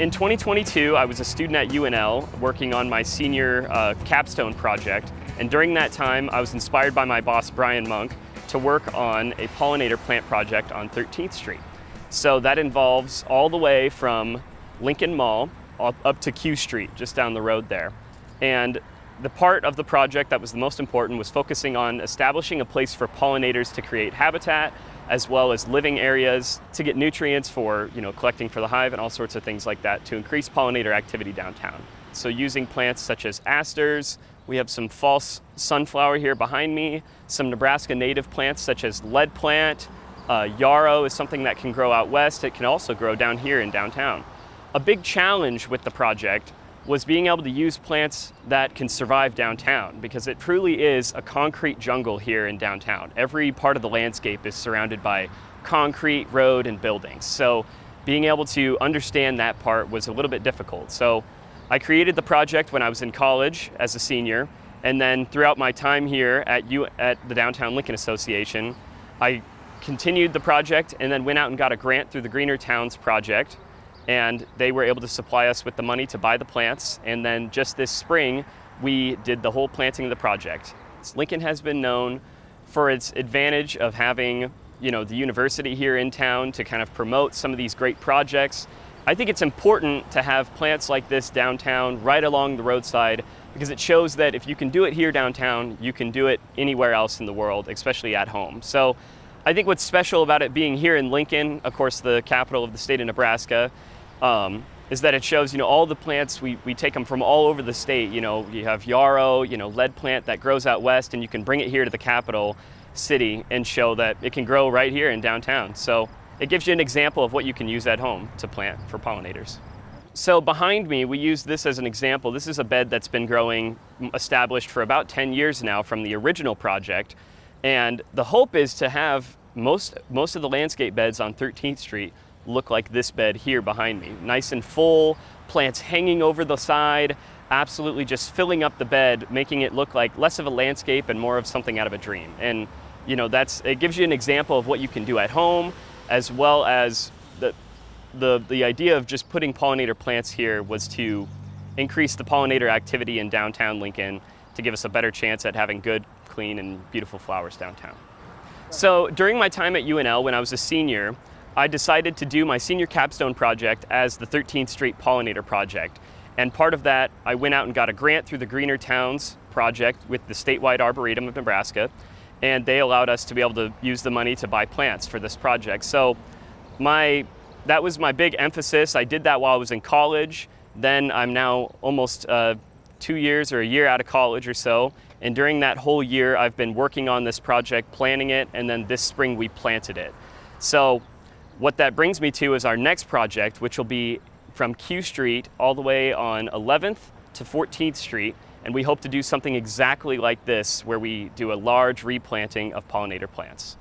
In 2022, I was a student at UNL working on my senior uh, capstone project. And during that time, I was inspired by my boss, Brian Monk, to work on a pollinator plant project on 13th Street. So that involves all the way from Lincoln Mall up to Q Street, just down the road there. And the part of the project that was the most important was focusing on establishing a place for pollinators to create habitat as well as living areas to get nutrients for you know, collecting for the hive and all sorts of things like that to increase pollinator activity downtown. So using plants such as asters, we have some false sunflower here behind me, some Nebraska native plants such as lead plant, uh, yarrow is something that can grow out west, it can also grow down here in downtown. A big challenge with the project was being able to use plants that can survive downtown because it truly is a concrete jungle here in downtown. Every part of the landscape is surrounded by concrete, road, and buildings. So being able to understand that part was a little bit difficult. So I created the project when I was in college as a senior, and then throughout my time here at, U at the Downtown Lincoln Association, I continued the project and then went out and got a grant through the Greener Towns Project, and they were able to supply us with the money to buy the plants. And then just this spring, we did the whole planting of the project. Lincoln has been known for its advantage of having you know, the university here in town to kind of promote some of these great projects. I think it's important to have plants like this downtown right along the roadside because it shows that if you can do it here downtown, you can do it anywhere else in the world, especially at home. So I think what's special about it being here in Lincoln, of course, the capital of the state of Nebraska, um, is that it shows, you know, all the plants, we, we take them from all over the state. You know, you have yarrow, you know, lead plant that grows out west, and you can bring it here to the capital city and show that it can grow right here in downtown. So it gives you an example of what you can use at home to plant for pollinators. So behind me, we use this as an example. This is a bed that's been growing established for about 10 years now from the original project. And the hope is to have most, most of the landscape beds on 13th Street look like this bed here behind me. Nice and full, plants hanging over the side, absolutely just filling up the bed, making it look like less of a landscape and more of something out of a dream. And you know, that's, it gives you an example of what you can do at home, as well as the, the, the idea of just putting pollinator plants here was to increase the pollinator activity in downtown Lincoln to give us a better chance at having good, clean, and beautiful flowers downtown. So during my time at UNL, when I was a senior, I decided to do my senior capstone project as the 13th Street Pollinator Project. And part of that, I went out and got a grant through the Greener Towns Project with the statewide Arboretum of Nebraska. And they allowed us to be able to use the money to buy plants for this project. So my, that was my big emphasis. I did that while I was in college. Then I'm now almost uh, two years or a year out of college or so. And during that whole year, I've been working on this project, planning it, and then this spring we planted it. So what that brings me to is our next project, which will be from Q Street all the way on 11th to 14th Street. And we hope to do something exactly like this, where we do a large replanting of pollinator plants.